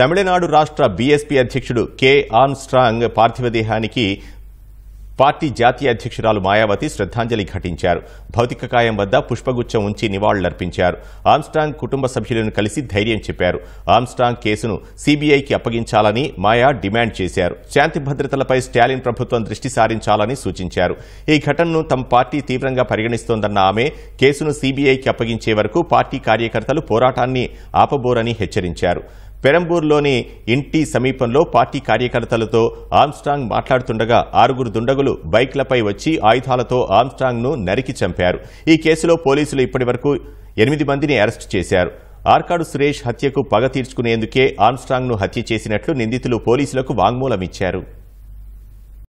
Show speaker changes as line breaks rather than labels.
తమిళనాడు రాష్ట్ర బీఎస్పీ అధ్యక్షుడు K. On పార్థివ దేహానికి పార్టీ జాతీయ అధ్యక్షురాలు మాయావతి శ్రద్ధాంజలి ఘటించారు. భౌతిక కాయం వద్ద పుష్పగుచ్చం ఉంచి నివాళులర్పించారు. ఆమ్స్టాంగ్ కుటుంబ సభ్యులను కలిసి ధైర్యం చెప్పారు. ఆమ్స్టాంగ్ కేసును సీబీఐకి అప్పగించాలని మాయా డిమాండ్ చేశారు. శాంతి భద్రతలపై స్టాలిన్ ప్రభుత్వం దృష్టి సారించాలని సూచించారు. ఈ ఘటనను తమ పార్టీ తీవ్రంగా పరిగణిస్తోందన్న ఆమె కేసును సీబీఐకి అప్పగించే వరకు పార్టీ కార్యకర్తలు పోరాటాన్ని ఆపబోరని హెచ్చరించారు. పెరంబూర్లోని ఇంటి సమీపంలో పార్టీ కార్యకర్తలతో ఆమ్స్ట్రాంగ్ మాట్లాడుతుండగా ఆరుగురు దుండగులు బైక్లపై వచ్చి ఆయుధాలతో ఆమ్స్ట్రాంగ్ను నరికి చంపారు. ఈ కేసులో పోలీసులు ఇప్పటివరకు ఎనిమిది మందిని అరెస్టు చేశారు. ఆర్కాడు సురేష్ హత్యకు పగ తీర్చుకునేందుకే ఆమ్స్ట్రాంగ్ను హత్య చేసినట్లు నిందితులు పోలీసులకు వాంగ్మూలమిచ్చారు.